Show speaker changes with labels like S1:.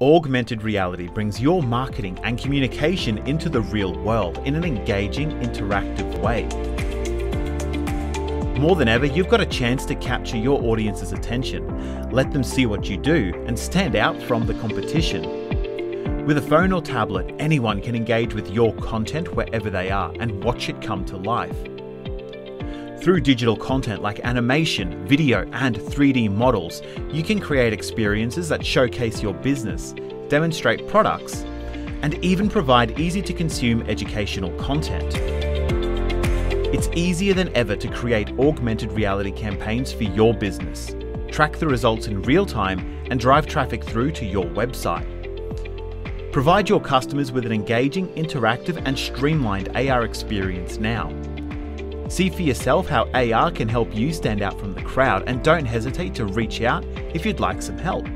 S1: Augmented reality brings your marketing and communication into the real world in an engaging, interactive way. More than ever, you've got a chance to capture your audience's attention, let them see what you do, and stand out from the competition. With a phone or tablet, anyone can engage with your content wherever they are and watch it come to life. Through digital content like animation, video, and 3D models, you can create experiences that showcase your business, demonstrate products, and even provide easy to consume educational content. It's easier than ever to create augmented reality campaigns for your business, track the results in real time, and drive traffic through to your website. Provide your customers with an engaging, interactive, and streamlined AR experience now. See for yourself how AR can help you stand out from the crowd and don't hesitate to reach out if you'd like some help.